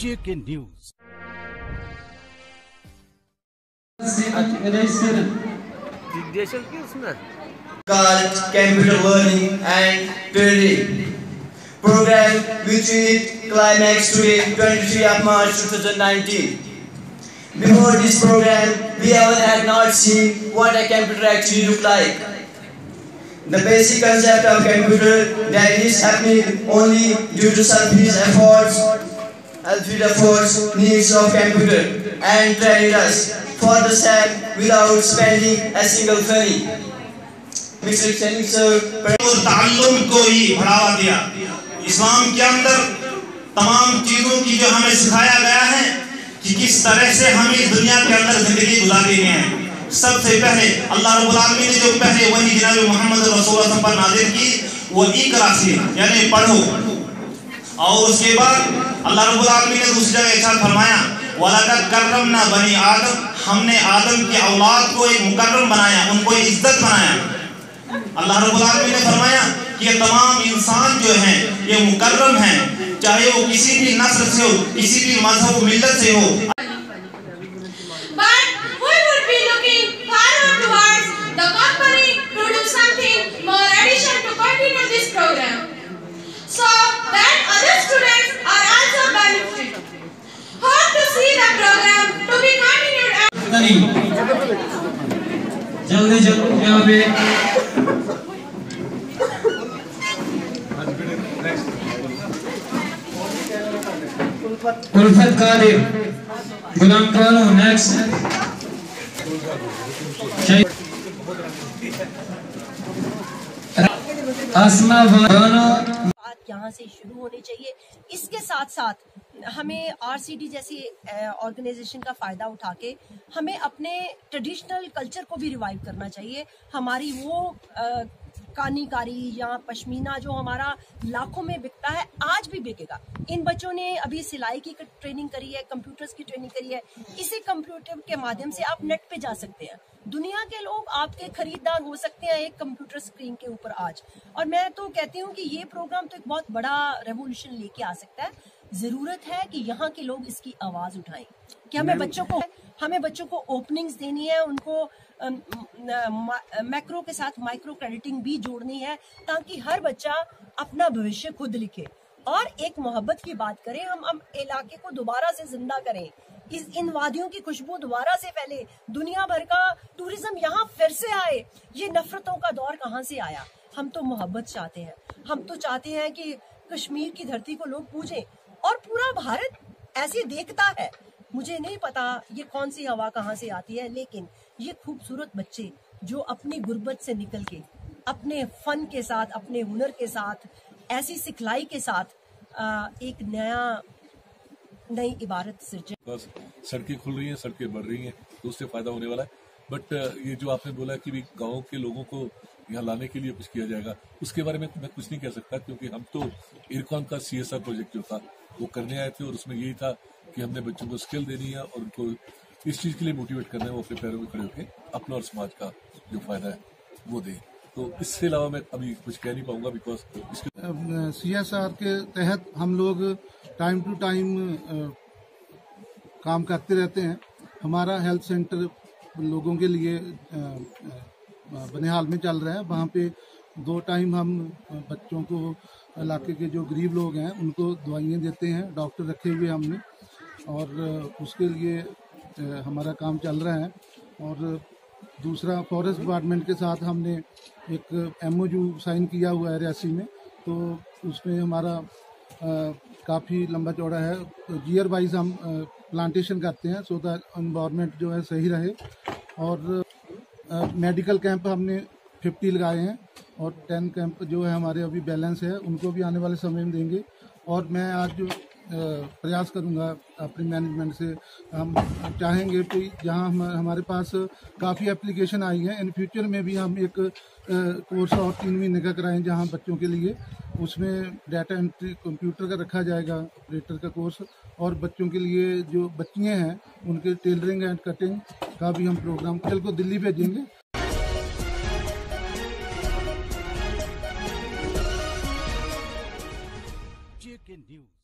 JK News. दिग्देशन की उसमें called Computer Learning and Training program which will climax today 23 of March 2019. Before this program, we have had not seen what a computer actually look like. The basic concept of computer that is happening only due to selfish efforts, selfish efforts, needs of computer and trained us for the same without spending a single penny. Mr. Channing sir, ताल्लुम को ही बढ़ावा दिया इस्लाम के अंदर तमाम चीज़ों की जो हमें सिखाया गया है कि किस तरह से हम इस दुनिया के अंदर ज़िंदगी गुजारनी है सबसे पहले अल्लाह रब्बुल आलमीन ने जो पहले वही जनाब मोहम्मद रसूल पर नाजिल की वो इकरा से यानी पढ़ो और उसके बाद अल्लाह रब्बुल आलमीन ने दूसरी जगह इरशाद फरमाया, वलकद करमना बनी आदम हमने आदम की औलाद को एक मुकर्रम बनाया, उनको एक इज़्ज़त बनाया। अल्लाह रब्बुल आलमीन ने फरमाया कि ये तमाम इंसान जो हैं, ये मुकर्रम हैं, चाहे वो किसी भी नस्ल से हो, किसी भी मज़हब, मिल्लत से हो। नहीं। जल्दी जल्दी यहाँ पे। उल्फत कादिर। गुलाम कानू नेक्स्ट आसमा बानो यहाँ से शुरू होने चाहिए। इसके साथ साथ हमें आरसीडी जैसी ऑर्गेनाइजेशन का फ़ायदा उठा के हमें अपने ट्रेडिशनल कल्चर को भी रिवाइव करना चाहिए। हमारी वो कानीकारी या पश्मीना जो हमारा लाखों में बिकता है, आज भी बिकेगा। इन बच्चों ने अभी सिलाई की ट्रेनिंग करी है कंप्यूटर्स की ट्रेनिंग करी है। इसी कंप्यूटर के माध्यम से आप नेट पे जा सकते हैं। दुनिया के लोग आपके खरीदार हो सकते हैं एक कंप्यूटर स्क्रीन के ऊपर आज। और मैं तो कहती हूँ कि ये प्रोग्राम तो एक बहुत बड़ा रेवोल्यूशन लेके आ सकता है। ज़रूरत है कि यहाँ के लोग इसकी आवाज़ उठाएँ। कि हमें बच्चों को हमें बच्चों को ओपनिंग्स देनी है उनको मैक्रो के साथ माइक्रो क्रेडिटिंग भी जोड़नी है ताकि हर बच्चा अपना भविष्य खुद लिखे। और एक मोहब्बत की बात करें हम हम इलाके को दोबारा से ज़िंदा करें। इस इन वादियों की खुशबू दोबारा से फैले। दुनिया भर का टूरिज़्म यहाँ फिर से आए। ये नफरतों का दौर कहाँ से आया? हम तो मोहब्बत चाहते हैं। हम तो चाहते हैं कि कश्मीर की धरती को लोग पूजें। और पूरा भारत ऐसे देखता है। मुझे नहीं पता ये कौन सी हवा कहाँ से आती है, लेकिन ये खूबसूरत बच्चे जो अपनी गुर्बत से निकल के, अपने फन के साथ, अपने हुनर के साथ, ऐसी सिखलाई के साथ एक नया, नई इबारत सिर्जे बस, सड़कें खुल रही हैं, सड़कें बढ़ रही हैं तो उससे फ़ायदा होने वाला है। बट, ये जो आपने बोला कि भी गाँव के लोगों को यहाँ लाने के लिए कुछ किया जाएगा। उसके बारे में मैं कुछ नहीं कह सकता क्योंकि हम तो इरकॉन का सीएसआर प्रोजेक्ट जो था वो करने आए थे और उसमें यही था कि हमने बच्चों को स्किल देनी है और उनको इस चीज़ के लिए मोटिवेट करना है वो अपने पैरों में खड़े होकर अपना और समाज का जो फ़ायदा है वो दें। तो इससे अलावा मैं अभी कुछ कह नहीं पाऊँगा बिकॉज़ सी एस आर के तहत हम लोग टाइम टू टाइम काम करते रहते हैं। हमारा हेल्थ सेंटर लोगों के लिए अ, अ, बनिहाल में चल रहा है। वहाँ पे दो टाइम हम बच्चों को इलाके के जो गरीब लोग हैं, उनको दवाइयाँ देते हैं डॉक्टर रखे हुए हमने। और उसके लिए हमारा काम चल रहा है। और दूसरा फॉरेस्ट डिपार्टमेंट के साथ हमने एक एमओयू साइन किया हुआ है रियासी में। तो उसमें हमारा काफ़ी लंबा चौड़ा है। जीयर वाइज हम प्लांटेशन करते हैं सो दैट इन्वायरमेंट जो है सही रहे। और मेडिकल कैंप हमने 50 लगाए हैं और 10 कैंप जो है हमारे अभी बैलेंस है, उनको भी आने वाले समय में देंगे। और मैं आज जो प्रयास करूँगा अपने मैनेजमेंट से। हम चाहेंगे कि जहाँ हम, हमारे पास काफ़ी एप्लीकेशन आई है इन फ्यूचर में भी हम एक कोर्स और तीन महीने का कराएँ जहाँ बच्चों के लिए। उसमें डाटा एंट्री कंप्यूटर का रखा जाएगा ऑपरेटर का कोर्स और बच्चों के लिए जो बच्चियाँ हैं, उनके टेलरिंग एंड कटिंग का भी हम प्रोग्राम कल को दिल्ली भेजेंगे News.